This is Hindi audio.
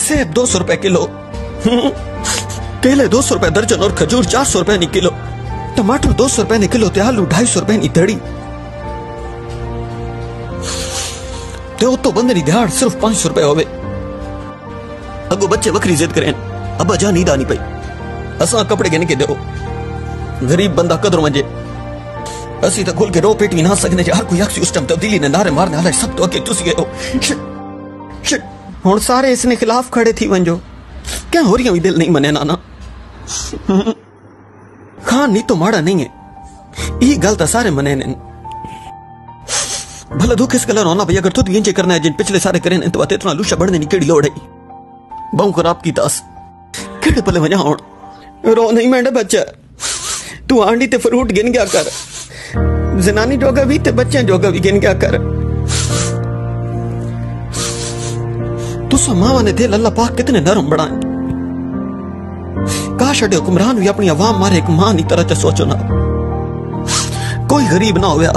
सेब दो सौ रुपए किलो। केले दो सौ रुपए दर्जन और खजूर चार सौ रुपए किलो। टमाटर दो सौ रुपए किलो, ते आलू ढाई सौ रुपए दड़ी ते उतो बंदे नी दिहाड़ सिर्फ़ पाँच सौ रुपए होवे। अगो बच्चे वखरी जिद करें अब्बा जा नींद आनी पई। असा कपड़े गिन के दो गरीब बंदा कदर मंजे। असी तो खुल के रो पेटी ना सकने हर कोई अक्सी उस टाइम तब्दीली ने नारे मारने वाले सब तो अगे तुसी गए हो। हुन सारे इसने खिलाफ खड़े थी वंजो। क्या हो रही भी दिल नहीं मने नाना? खान नहीं तो माड़ा नहीं है। ये गल तो सारे मने ने भला दुख इस गला रोना भाई, अगर तू इंजे करना है, जिन पिछले सारे करे तो बात इतना लूशा बढ़ने की लोड़ है। बहु खराब की दास। केड़े पले वजा हुन रो नहीं मेरे बच्चा। तू आंडी ते फ्रूट गिन गया कर। जनानी जोगा भी ते बच्चे जोगा भी गिन गया कर। तुसा मावा ने दिल अल्लाह पाक कितने नरम बनाए। काश अडे हुक्मरान भी अपनी आवाम मारे एक माँ की तरह सोचो ना। कोई गरीब ना होया